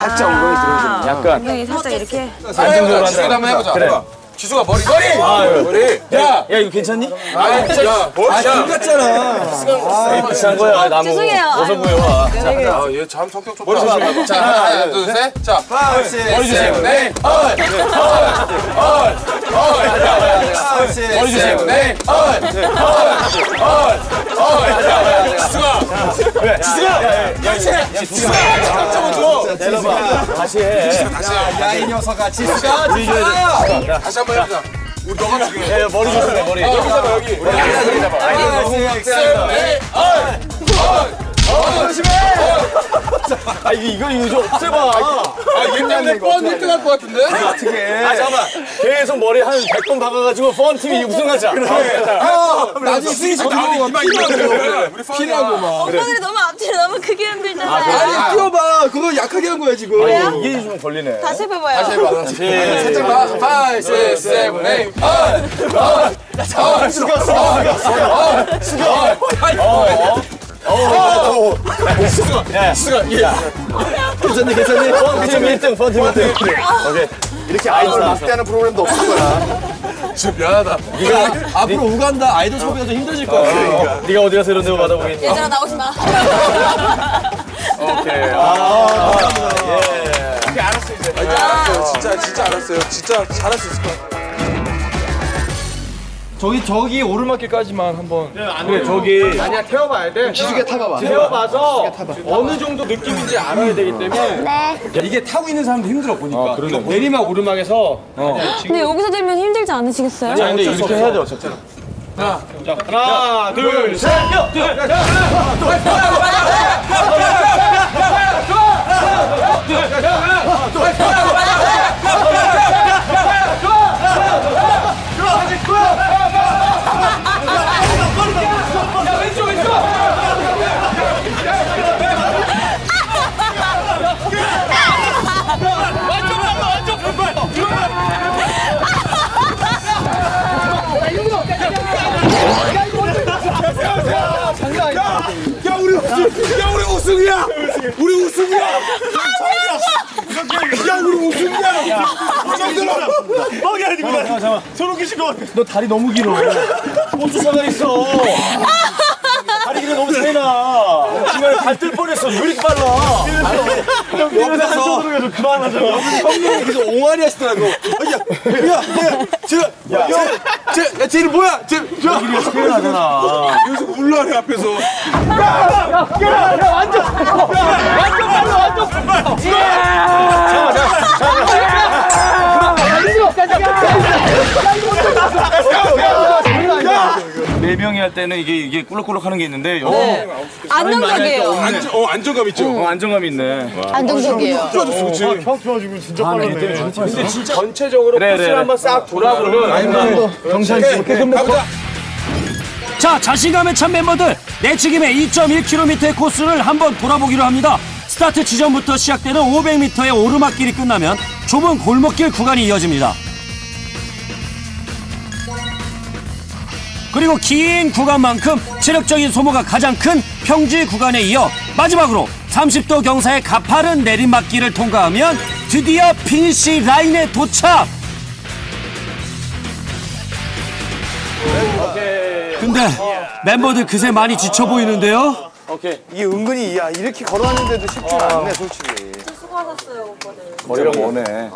살짝 엉덩이 들어주는 약간 엉덩이 살짝 이렇게. 안정적으로 지수가 한번 해보자. 그래. 지수가 머리 머리 머리. 야, 야 이거 괜찮니? 아, 야, 머리. 야, 아, 비싼 거야 나무 죄송해요. 어서 아이고. 보여와 아, 얘 참 성격 좋다. 머리 조심해. 자, 하나, 둘, 셋. 자, 머리 주세요. 네. 얼, 얼, 얼. 머리 주세요. 네. 얼, 얼, 얼. 지수가. 지수가. 그렇지. 지수가. 깜짝아 줘. 내려봐 다시 해 다시 해. 야 이 녀석아 지수가 다시 한 번 해보자. 우리 너가 지금. 야, 머리 조심해 머리 여기 잡아 여기. 우리 여기 잡아. 네. 얼, 얼, 얼. 조심해. 아 이거 이거 좀 없애봐 아, 얘 때문에 뻔 1등 할 것 같은데? 아 잠깐만 계속 머리 한 100번 박아가지고 펀 팀이 우승하자 나중에 스위치 나오고 막 우리 피나고 막. 오빠들이 너무 앞뒤로 너무 크게 흔들잖아요. 아니 뛰어봐 그거 약하게 한 거야 지금 이게 좀 걸리네 다시 해봐봐요. 다시 해봐. 다시. 살짝 봐. 5, 6, 7, 8. 얼! 얼! 얼! 숙였어 숙였어 수가 예. 괜찮니 괜찮니 펀팀 1등 펀팀 1등. 오케이. 이렇게 아이돌 막대하는 프로그램도 없을 거야. 지금 미안하다. 앞으로 우간다 아이돌 섭외가 좀 힘들어질 거야. 네가 어디 가서 이런 데고 받아보겠니? 얘들아 나오지 마. 오케이. 아 알았어요. 진짜 진짜 알았어요. 진짜 잘할 수 있을 것 같아. 저기 저기 오르막길까지만 한번. 그래 저기. 아니야 태워봐야 돼. 기죽에 타봐봐. 태워봐서 어느 정도 느낌인지 알아야 되기 때문에 네. 이게 타고 있는 사람도 힘들어 보니까. 내리막 오르막에서. 근데 여기서 들면 힘들지 않으시겠어요? 아니 근데 이렇게 해야 돼 어차피 하나 둘 셋. 야 뻥이 아니구나 잠깐만 소름 끼칠 것 같아 너 다리 너무 길어 못 쫓아가 있어 다리 길이 너무 차이나 중간에 발뜰 뻔했어 왜 이렇게 빨라 옆에서 한 손으로 해도 그만하잖아 형님이 계속 옹알이 하시더라고 야야 제가 야쟤 야 쟤는 뭐야 쟤 저, 큰일 나잖아 여기서 물러내 앞에서 네 명이 할 때는 이게 이게 꿀럭꿀럭 하는 게 있는데 여기 안정적이에요. 안정, 어, 안정감 있죠? 어, 안정감이 있네 안정적이에요. 좋아졌어 그치? 형 키워주고 진짜 빠르네 근데 진짜 전체적으로 그래, 코스를 그래. 한번 싹 돌아보면 경찰 가보자 자, 자신감에 찬 멤버들 내치김에 2.1km의 코스를 한번 돌아보기로 합니다. 스타트 지점부터 시작되는 500m의 오르막길이 끝나면 좁은 골목길 구간이 이어집니다. 그리고 긴 구간만큼 체력적인 소모가 가장 큰 평지 구간에 이어 마지막으로 30도 경사의 가파른 내리막길을 통과하면 드디어 finish line에 도착! 근데 멤버들 그새 많이 지쳐 보이는데요? 이게 은근히 야 이렇게 걸어왔는데도 쉽지 가 않네 솔직히. 거리가 머네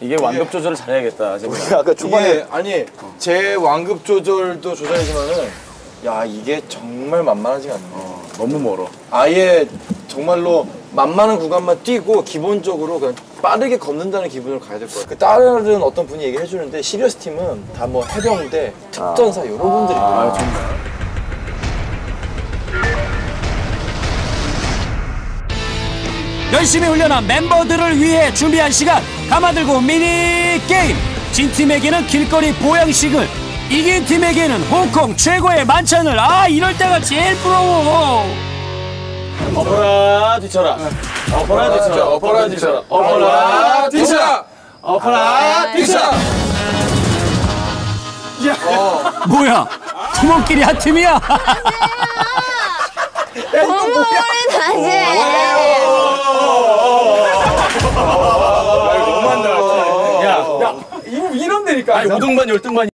이게 완급 조절을 잘해야겠다 아까 초반에 아니 제 완급 조절도 조절이지만은 야 이게 정말 만만하지가 않네. 너무 멀어. 아예 정말로 만만한 구간만 뛰고 기본적으로 그냥 빠르게 걷는다는 기분으로 가야 될 거야. 그 다른 어떤 분이 얘기해 주는데 시리어스 팀은 다 뭐 해병대, 특전사 이런 분들이 있더라. 열심히 훈련한 멤버들을 위해 준비한 시간 감아들고 미니 게임. 진 팀에게는 길거리 보양식을 이긴 팀에게는 홍콩 최고의 만찬을. 아 이럴 때가 제일 부러워. 엎어라 뒤쳐라. 엎어라 뒤쳐라. 엎어라 뒤쳐라. 엎어라 디샤! 엎어라 디샤! 뭐야? 팀원끼리 한 팀이야? 너무 오래 다 데니까. 아니 5등반 10등반